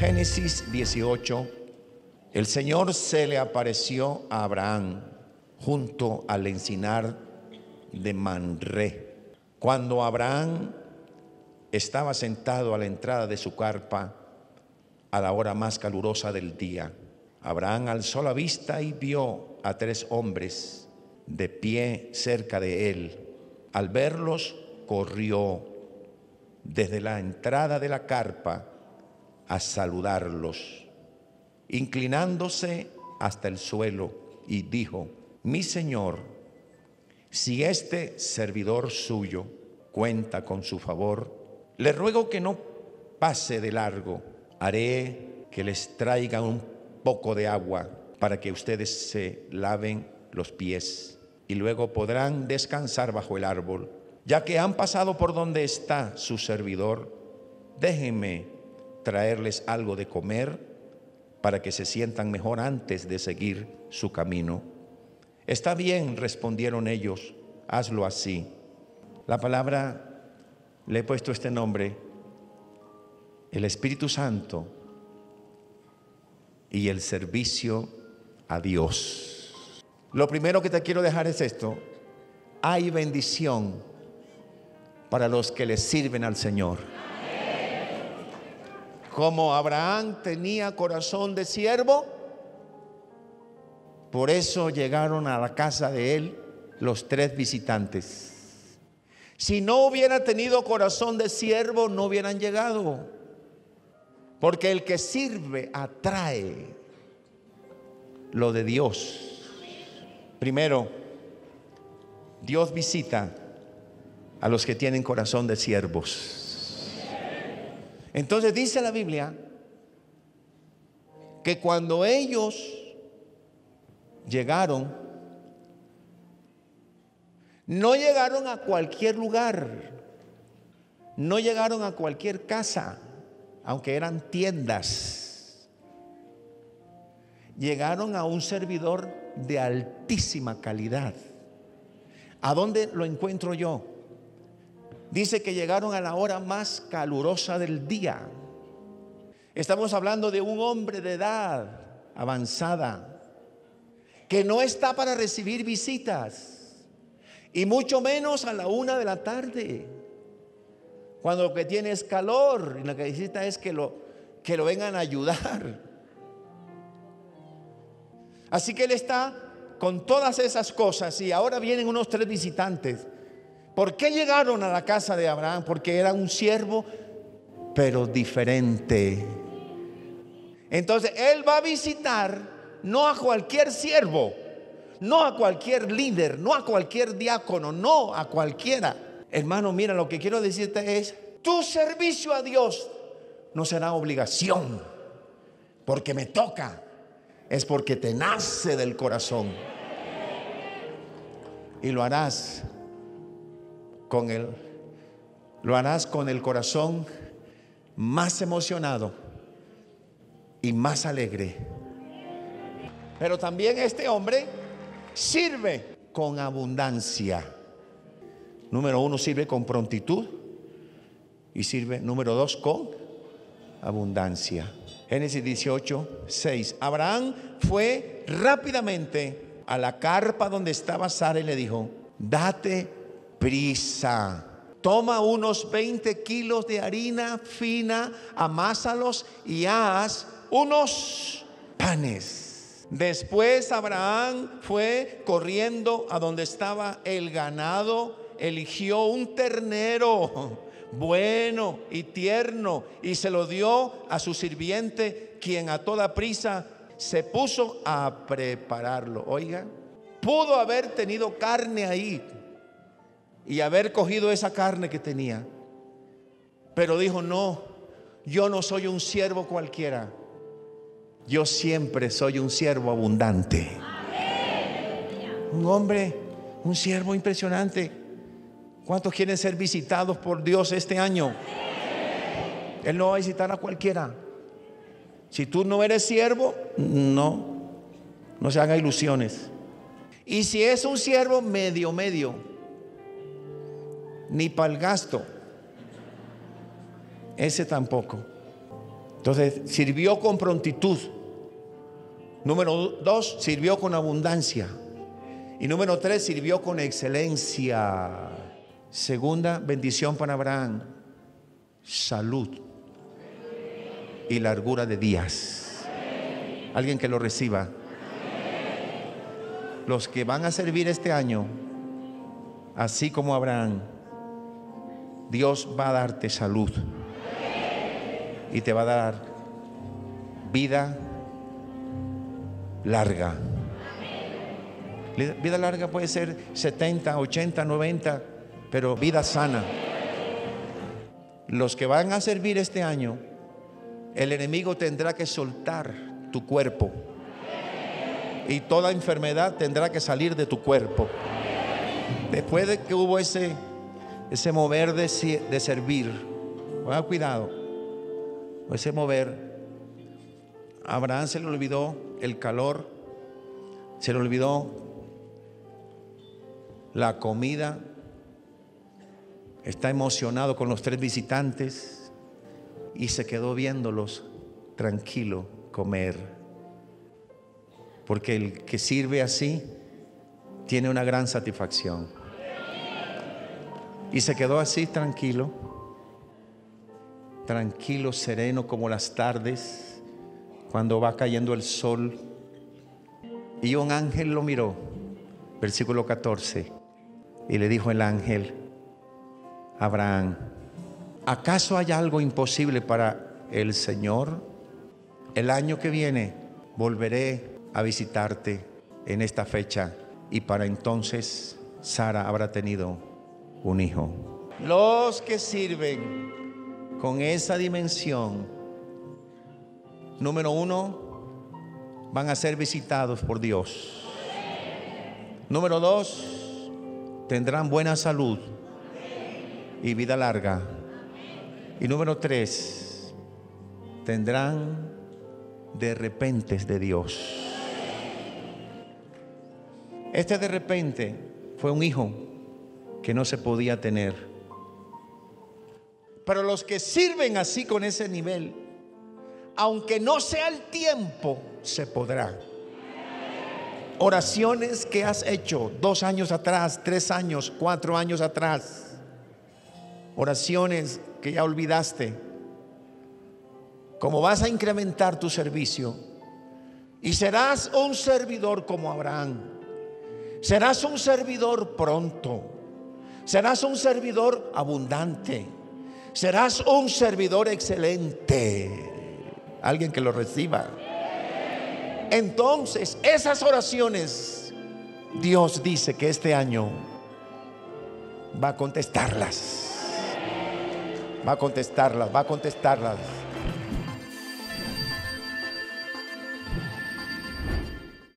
Génesis 18, el Señor se le apareció a Abraham junto al encinar de Manré. Cuando Abraham estaba sentado a la entrada de su carpa a la hora más calurosa del día, Abraham alzó la vista y vio a tres hombres de pie cerca de él. Al verlos, corrió desde la entrada de la carpa a saludarlos, inclinándose hasta el suelo y dijo, mi Señor, si este servidor suyo cuenta con su favor, le ruego que no pase de largo, haré que les traiga un poco de agua para que ustedes se laven los pies y luego podrán descansar bajo el árbol. Ya que han pasado por donde está su servidor, déjenme traerles algo de comer para que se sientan mejor antes de seguir su camino. Está bien, respondieron ellos, hazlo así. La palabra, le he puesto este nombre, el Espíritu Santo y el servicio a Dios. Lo primero que te quiero dejar es esto. Hay bendición para los que le sirven al Señor. Como Abraham tenía corazón de siervo, por eso llegaron a la casa de él los tres visitantes. Si no hubiera tenido corazón de siervo, no hubieran llegado. Porque el que sirve atrae lo de Dios. Primero, Dios visita a los que tienen corazón de siervos. Entonces dice la Biblia que cuando ellos llegaron, no llegaron a cualquier lugar, no llegaron a cualquier casa, aunque eran tiendas. Llegaron a un servidor de altísima calidad. ¿A dónde lo encuentro yo? Dice que llegaron a la hora más calurosa del día. Estamos hablando de un hombre de edad avanzada que no está para recibir visitas y mucho menos a la una de la tarde, cuando lo que tiene es calor y lo que necesita es que lo, que lo vengan a ayudar. Así que él está con todas esas cosas y ahora vienen unos tres visitantes ¿Por qué llegaron a la casa de Abraham? Porque era un siervo, pero diferente. Entonces, él va a visitar no a cualquier siervo, no a cualquier líder, no a cualquier diácono, no a cualquiera. Hermano, mira, lo que quiero decirte es, tu servicio a Dios no será obligación, porque me toca, es porque te nace del corazón. Y lo harás con él, lo harás con el corazón más emocionado y más alegre. Pero también este hombre sirve con abundancia. Número uno, sirve con prontitud. Y sirve, número dos, con abundancia. Génesis 18, 6. Abraham fue rápidamente a la carpa donde estaba Sara y le dijo, date prisa. Toma unos 20 kilos de harina fina, amásalos y haz unos panes. Después Abraham fue corriendo a donde estaba el ganado, eligió un ternero bueno y tierno y se lo dio a su sirviente, quien a toda prisa se puso a prepararlo. Oiga, pudo haber tenido carne ahí, y haber cogido esa carne que tenía. Pero dijo, no, yo no soy un siervo cualquiera. Yo siempre soy un siervo abundante. Un hombre, un siervo impresionante. ¿Cuántos quieren ser visitados por Dios este año? Él no va a visitar a cualquiera. Si tú no eres siervo, no, no se haga ilusiones. Y si es un siervo medio, medio, ni para el gasto. Ese tampoco. Entonces sirvió con prontitud. Número dos, sirvió con abundancia. Y número tres, sirvió con excelencia. Segunda bendición para Abraham, salud y largura de días. Alguien que lo reciba. Los que van a servir este año, así como Abraham, Dios va a darte salud y te va a dar vida larga. Vida larga puede ser 70, 80, 90, pero vida sana. Los que van a servir este año, el enemigo tendrá que soltar tu cuerpo. Y toda enfermedad tendrá que salir de tu cuerpo. Después de que hubo ese, ese mover de, de servir, cuidado, ese mover, Abraham se le olvidó el calor, se le olvidó la comida, está emocionado con los tres visitantes y se quedó viéndolos tranquilo comer. Porque el que sirve así tiene una gran satisfacción. Y se quedó así tranquilo, tranquilo, sereno como las tardes, cuando va cayendo el sol. Y un ángel lo miró, versículo 14, y le dijo el ángel, Abraham, ¿acaso hay algo imposible para el Señor? El año que viene volveré a visitarte en esta fecha y para entonces Sara habrá tenido un hijo. Los que sirven con esa dimensión, número uno, van a ser visitados por Dios. Número dos, tendrán buena salud y vida larga. Y número tres, tendrán de repente de Dios. Este de repente fue un hijo que no se podía tener. Pero los que sirven así con ese nivel, aunque no sea el tiempo, se podrá. Oraciones que has hecho dos años atrás, tres años, cuatro años atrás. Oraciones que ya olvidaste. Como vas a incrementar tu servicio y serás un servidor como Abraham. Serás un servidor pronto. Serás un servidor abundante. Serás un servidor excelente. Alguien que lo reciba. Entonces, esas oraciones, Dios dice que este año va a contestarlas. Va a contestarlas, va a contestarlas.